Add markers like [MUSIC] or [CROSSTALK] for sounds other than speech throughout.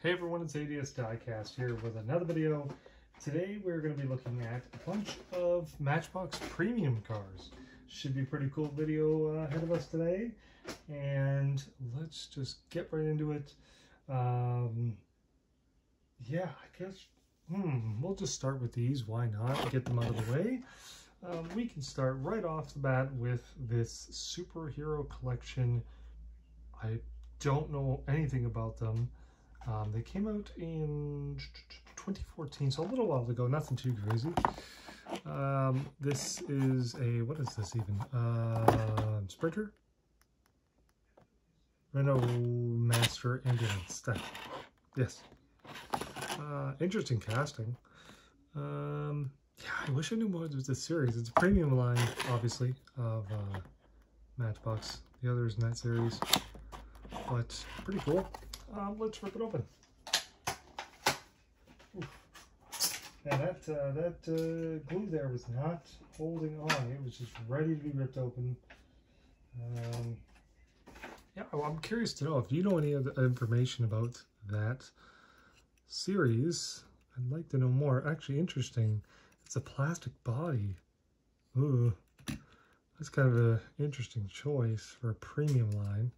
Hey everyone, it's ADS Diecast here with another video. Today we're going to be looking at a bunch of Matchbox Premium cars. Should be a pretty cool video uh, ahead of us today. And let's just get right into it. Um, yeah, I guess, hmm, we'll just start with these. Why not? Get them out of the way. Um, we can start right off the bat with this superhero collection. I don't know anything about them. Um, they came out in 2014, so a little while ago, nothing too crazy. Um, this is a, what is this even? Uh, Sprinter? Renault Master Ambulance. That, yes. Uh, interesting casting. Um, yeah, I wish I knew more of this series. It's a premium line, obviously, of uh, Matchbox. The others in that series. But pretty cool. Um, let's rip it open. Yeah, that uh, that uh, glue there was not holding on. It was just ready to be ripped open. Um, yeah, well, I'm curious to know if you know any other information about that series. I'd like to know more. Actually, interesting. It's a plastic body. Ooh, that's kind of an interesting choice for a premium line.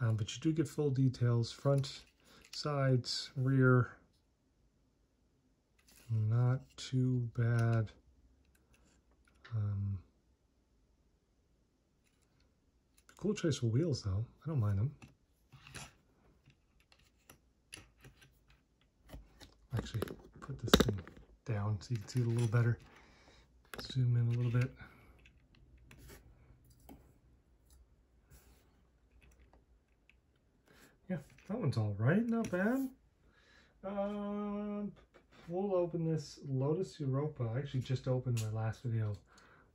Um, but you do get full details, front, sides, rear. Not too bad. Um, cool choice for wheels though. I don't mind them. Actually, put this thing down so you can see it a little better. Zoom in a little bit. Yeah, that one's all right, not bad. Um, we'll open this Lotus Europa. I actually just opened my last video.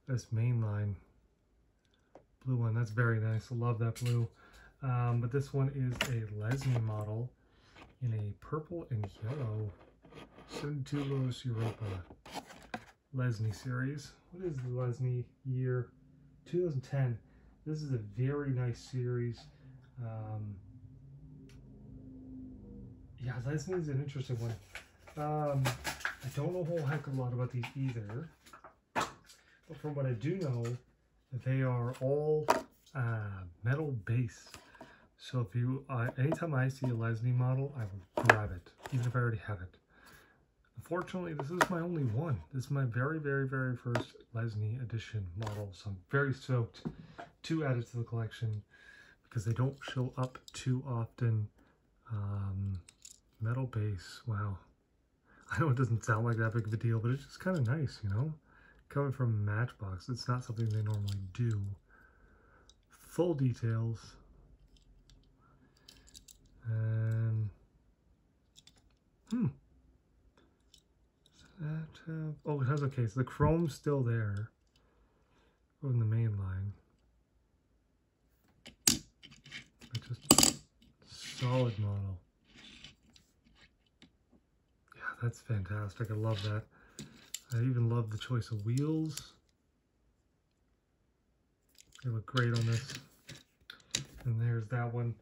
This mainline blue one. That's very nice. I love that blue. Um, but this one is a Lesney model in a purple and yellow 72 Lotus Europa Lesney series. What is the Lesney year? 2010. This is a very nice series. Um, yeah, Lesney's an interesting one. Um, I don't know a whole heck of a lot about these either. But from what I do know, they are all uh, metal base. So if you, uh, anytime I see a Lesney model, I will grab it, even if I already have it. Unfortunately, this is my only one. This is my very, very, very first Lesney edition model. So I'm very stoked to add it to the collection because they don't show up too often. Um, metal base, wow. [LAUGHS] I know it doesn't sound like that big of a deal, but it's just kind of nice, you know? Coming from Matchbox, it's not something they normally do. Full details. And, hmm. That, uh, oh, it has, okay, so the chrome's still there from the main line. It's just solid model. Yeah, that's fantastic. I love that. I even love the choice of wheels. They look great on this. And there's that one.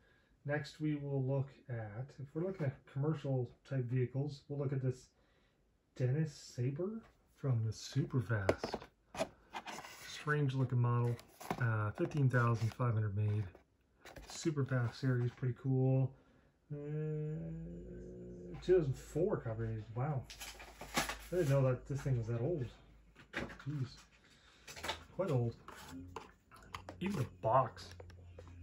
Next we will look at, if we're looking at commercial type vehicles, we'll look at this Dennis Sabre from the Superfast. Strange looking model. Uh, 15,500 made. Superfast series, pretty cool. Uh, 2004 cover age. Wow. I didn't know that this thing was that old. Jeez. Quite old. Even the box.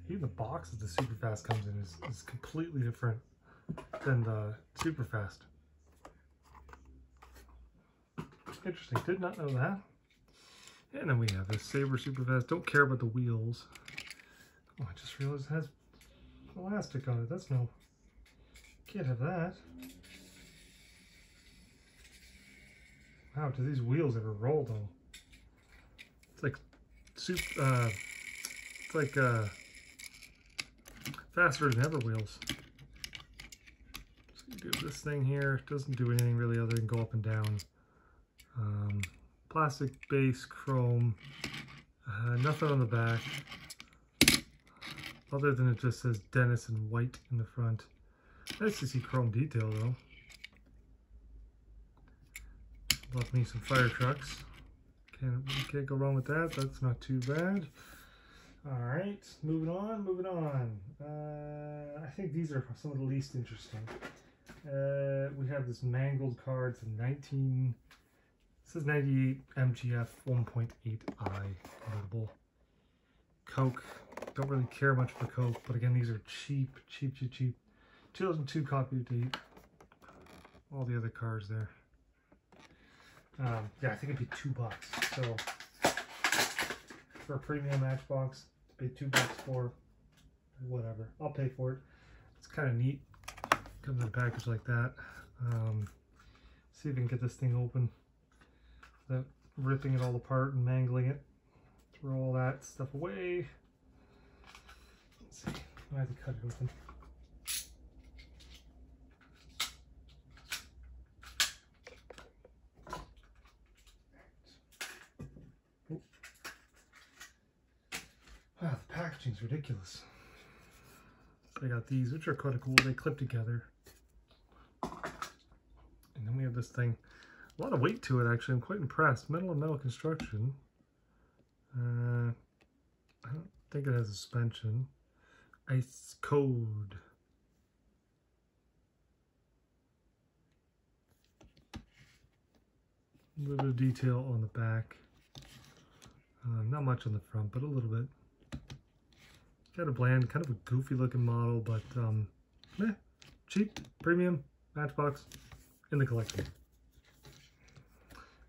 Even the box that the Superfast comes in is, is completely different than the Superfast. Interesting. Did not know that. And then we have this Sabre Superfast. Don't care about the wheels. Oh, I just realized it has elastic on it. That's no... Can't have that. Wow, do these wheels ever roll though? It's like soup, uh, it's like, uh, faster than ever wheels. Do this thing here, doesn't do anything really other than go up and down. Um, plastic base, chrome, uh, nothing on the back. Other than it just says Dennis in white in the front. Nice to see chrome detail though. Love me some fire trucks. Can't, can't go wrong with that. That's not too bad. All right, moving on, moving on. Uh, I think these are some of the least interesting. Uh, we have this mangled card from 19. This is 98 MGF 1.8i convertible. Coke. Don't really care much for Coke, but again, these are cheap, cheap, cheap, cheap. 2002 copy date. All the other cars there. Um, yeah, I think it'd be two bucks. So for a premium Matchbox, pay two bucks for whatever. I'll pay for it. It's kind of neat. Comes in a package like that. Um, see if we can get this thing open without ripping it all apart and mangling it. Throw all that stuff away. Let's see. I have to cut it open. Wow, the packaging's ridiculous. So I got these, which are quite cool. They clip together. And then we have this thing. A lot of weight to it, actually. I'm quite impressed. Metal and metal construction. Uh, I don't think it has a suspension. Ice code. A little bit of detail on the back. Uh, not much on the front, but a little bit. Kind of bland, kind of a goofy looking model, but um, cheap, premium, Matchbox in the collection.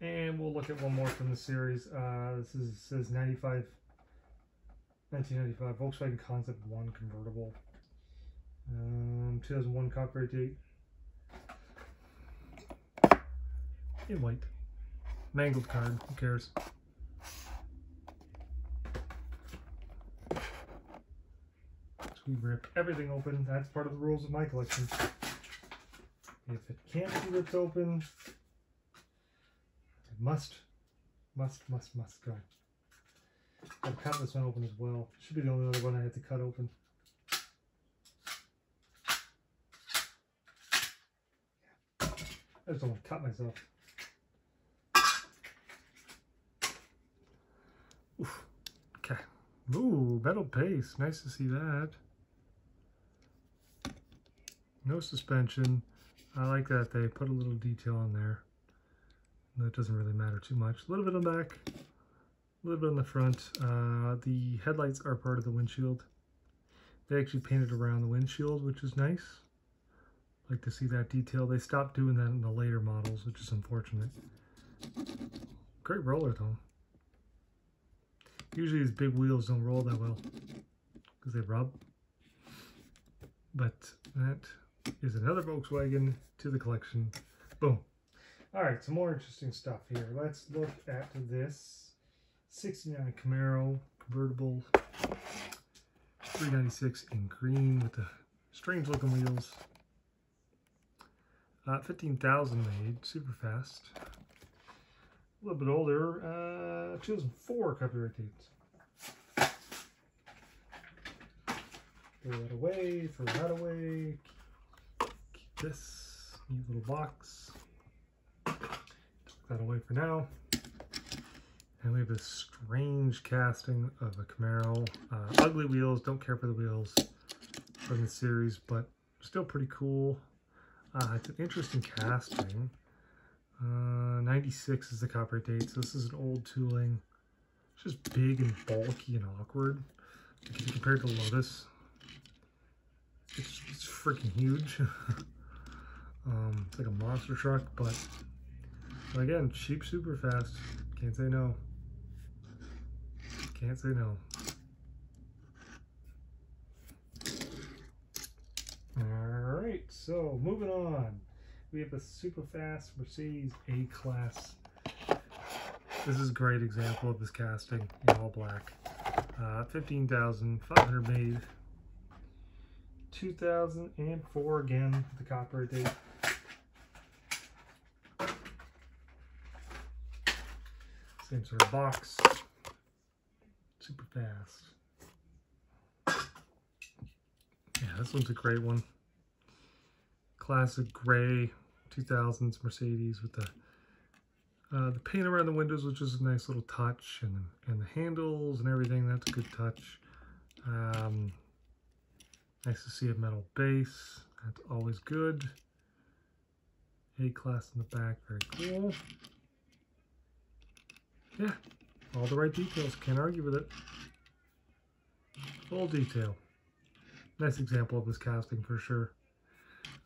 And we'll look at one more from the series. Uh, this is says 95, 1995 Volkswagen Concept 1 convertible. Um, 2001 copyright date. In white. Mangled card, who cares? We rip everything open. That's part of the rules of my collection. If it can't be ripped open, it must, must, must, must go. I'll cut this one open as well. Should be the only other one I had to cut open. I just don't want to cut myself. Oof. Okay. Ooh, metal base. Nice to see that. No suspension. I like that they put a little detail on there. That doesn't really matter too much. A little bit on the back, a little bit on the front. Uh, the headlights are part of the windshield. They actually painted around the windshield, which is nice. Like to see that detail. They stopped doing that in the later models, which is unfortunate. Great roller though. Usually these big wheels don't roll that well because they rub. But that is another Volkswagen to the collection. Boom. All right, some more interesting stuff here. Let's look at this 69 Camaro convertible 396 in green with the strange looking wheels. Uh, 15,000 made, Superfast. A little bit older, uh, 2004 copyright dates. Throw that away, throw that away, this neat little box. Tuck that away for now. And we have this strange casting of a Camaro. Uh, ugly wheels, don't care for the wheels from the series, but still pretty cool. Uh, it's an interesting casting. Uh, 96 is the copyright date, so this is an old tooling. It's just big and bulky and awkward. Compared to Lotus, it's, it's freaking huge. [LAUGHS] Um, it's like a monster truck, but again, cheap, Superfast. Can't say no. Can't say no. All right, so moving on. We have the super fast Mercedes A-Class. This is a great example of this casting in all black. Uh, 15,500 made. 2004 again, the copper date. Same sort of box. Superfast. Yeah, this one's a great one. classic gray 2000s Mercedes with the uh, the paint around the windows, which is a nice little touch, and and the handles and everything. That's a good touch. Um, nice to see a metal base. That's always good. A-class in the back, very cool. Yeah, all the right details. Can't argue with it. Full detail. Nice example of this casting for sure.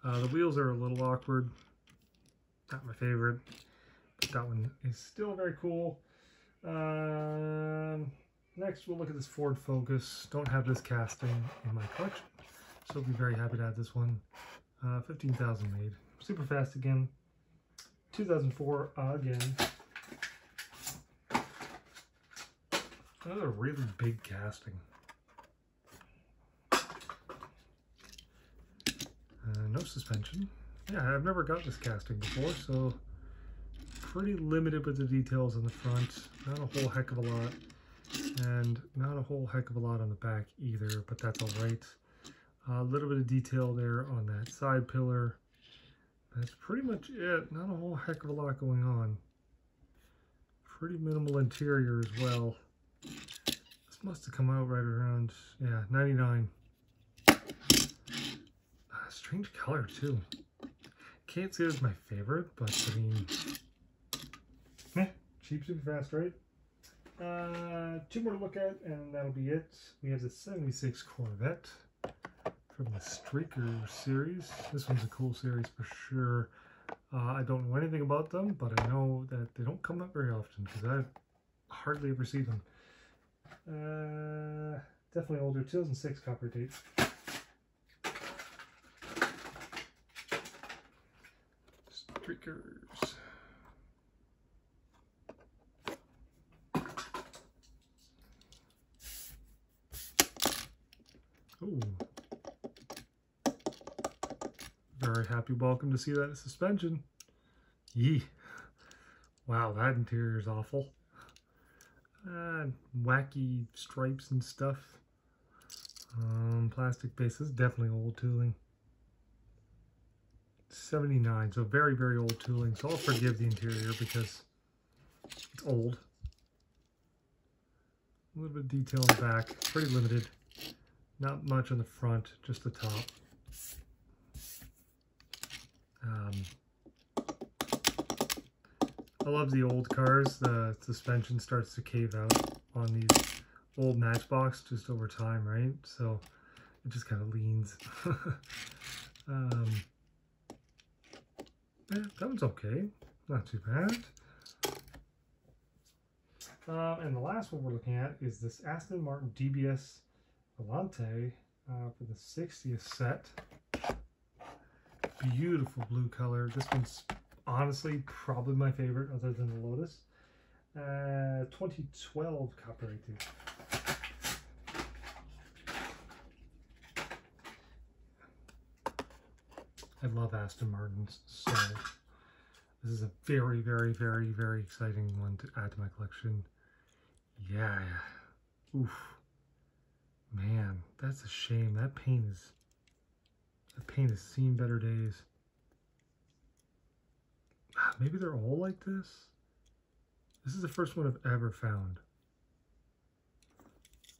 Uh, the wheels are a little awkward. Not my favorite. But that one is still very cool. Um, next, we'll look at this Ford Focus. Don't have this casting in my collection. So I'll be very happy to have this one. Uh, 15,000 made. Superfast again. 2004 again. Another really big casting. Uh, no suspension. Yeah, I've never got this casting before, so pretty limited with the details on the front. Not a whole heck of a lot. And not a whole heck of a lot on the back either, but that's all right. A little bit of detail there on that side pillar. That's pretty much it. Not a whole heck of a lot going on. Pretty minimal interior as well. Must have come out right around, yeah, 99. Ah, strange color too. Can't say it's my favorite, but I mean, cheap, Superfast, right? Uh, two more to look at, and that'll be it. We have the 76 Corvette from the Streaker series. This one's a cool series for sure. Uh, I don't know anything about them, but I know that they don't come up very often because I hardly ever see them. Uh, definitely older, 2006 copper date. Streakers. Ooh. Very happy welcome to see that suspension. Yee. Wow, that interior is awful. Uh, wacky stripes and stuff. Um, plastic base. This is definitely old tooling. 79, so very, very old tooling. So I'll forgive the interior because it's old. A little bit of detail in the back. Pretty limited. Not much on the front, just the top. Um, I love the old cars. The suspension starts to cave out on these old Matchbox just over time, right? So it just kind of leans. [LAUGHS] um, yeah, that one's okay. Not too bad. Uh, and the last one we're looking at is this Aston Martin DBS Volante uh, for the 60th set. Beautiful blue color. This one's honestly probably my favorite other than the Lotus. Uh, 2012 copyright date. I love Aston Martins so this is a very, very, very, very exciting one to add to my collection. Yeah. Oof. Man, that's a shame. That paint is that paint has seen better days. Maybe they're all like this? This is the first one I've ever found.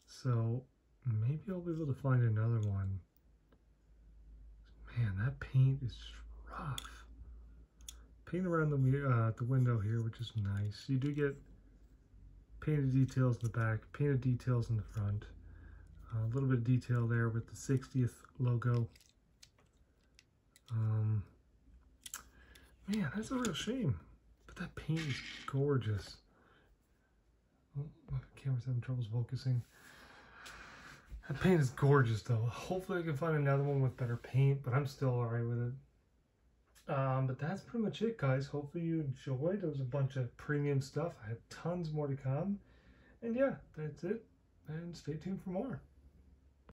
So maybe I'll be able to find another one. Man, that paint is rough. Paint around the, uh, the window here, which is nice. You do get painted details in the back, painted details in the front. Uh, a little bit of detail there with the 60th logo. Um, Man, that's a real shame. But that paint is gorgeous. Oh, my camera's having troubles focusing. That paint is gorgeous though. Hopefully I can find another one with better paint, but I'm still alright with it. Um, but that's pretty much it, guys. Hopefully you enjoyed. It was a bunch of premium stuff. I have tons more to come. And yeah, that's it. And stay tuned for more.